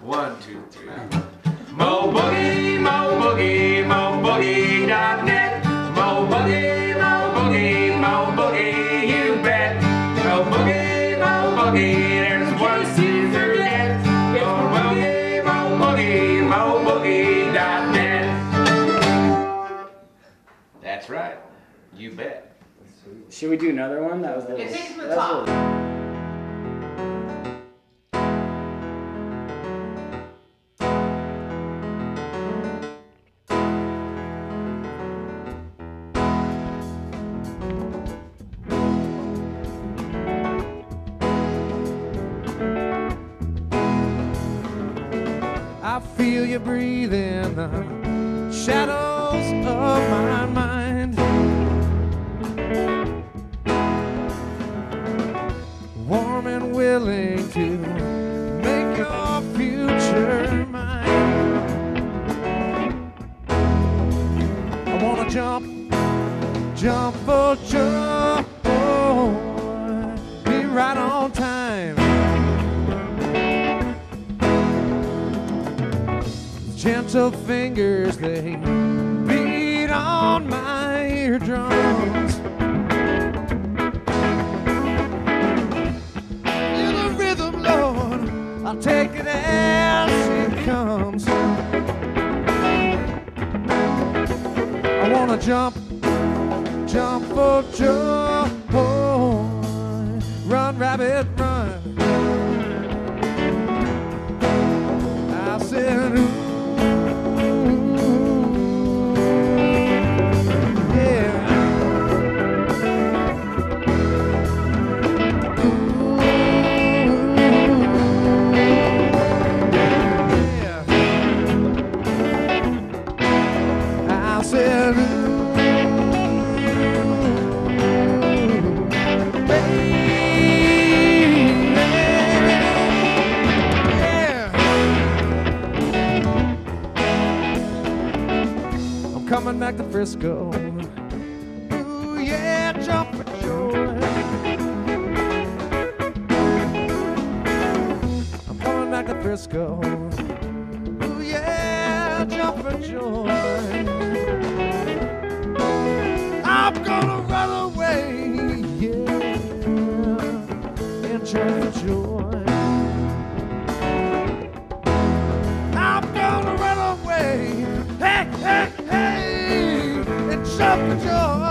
One, two, three. Mo boogie, mo boogie, mo boogie.net. Mo boogie, mo boogie, mo boogie, you bet. Mo boogie, mo boogie, there's one to forget. Mo boogie, mo boogie, mo boogie.net. That's right. You bet. Should we do another one? That was a little. It from the that top. I feel you breathing the shadows of my mind. Warm and willing to make your future mine. I wanna jump, jump for joy, be right on time. Gentle fingers they beat on my eardrums. In the rhythm, Lord, I'll take it as it comes. I wanna jump, jump for joy, run, rabbit, Back to Frisco. Ooh, yeah, jump for joy. I'm coming back to Frisco. Ooh, yeah, jump for joy. I'm gonna run away, yeah, and jump for joy. And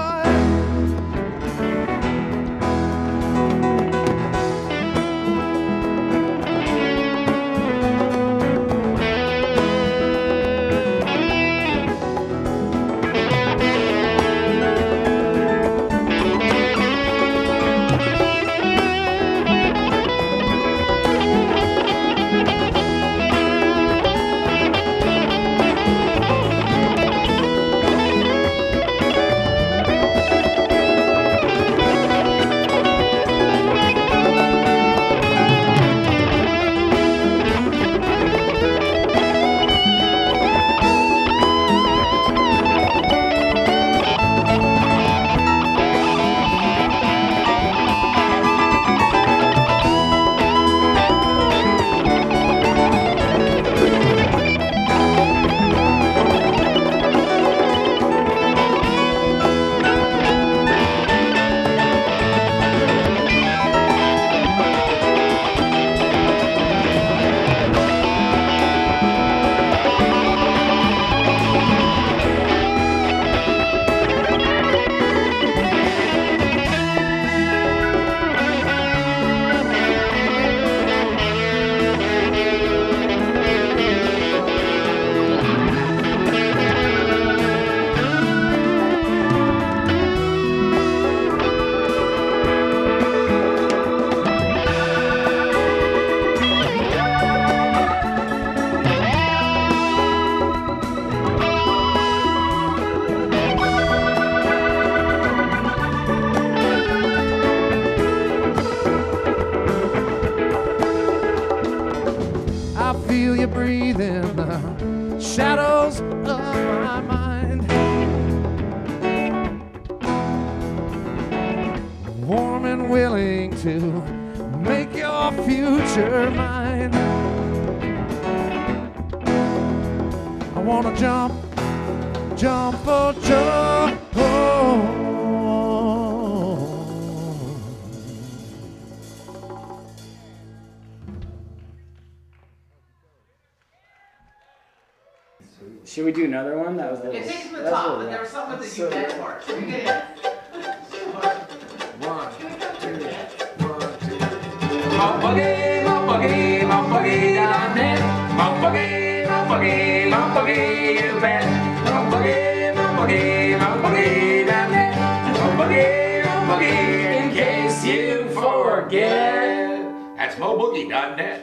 shadows of my mind. Warm and willing to make your future mine. I wanna jump, jump, oh, jump. Oh. Should we do another one? That was a It little. takes from the a top, but there was something that That's you so begged rough. for. So you get it. One, two, one, two. Mo boogie, mo boogie, mo boogie dot net. Mo boogie, mo boogie, mo boogie, you bet. Mo boogie, mo boogie, mo boogie dot net. Mo boogie, mo boogie, in case you forget. That's moboogie.net.